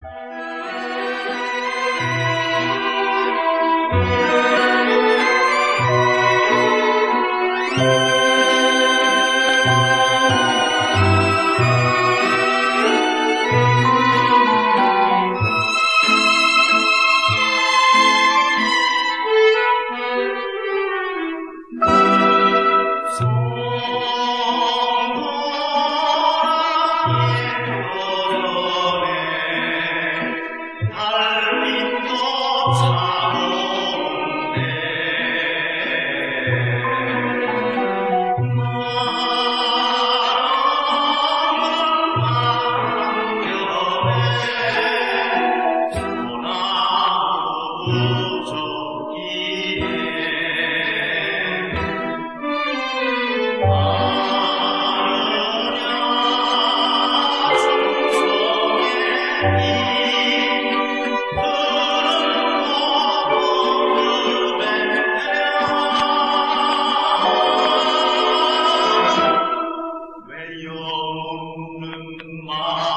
Thank you. Ma.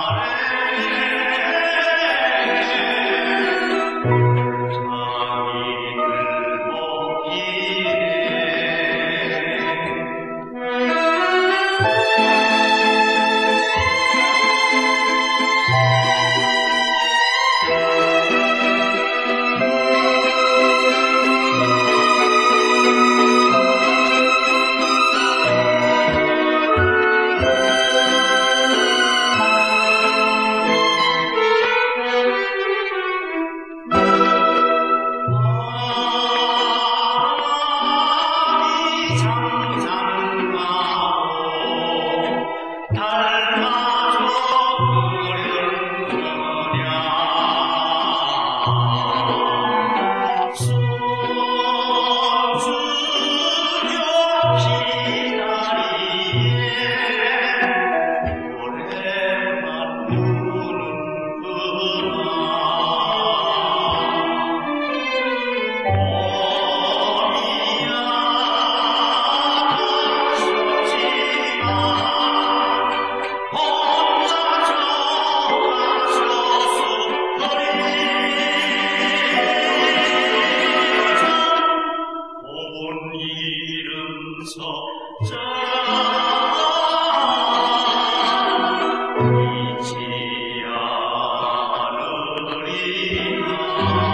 Almighty. Thank you.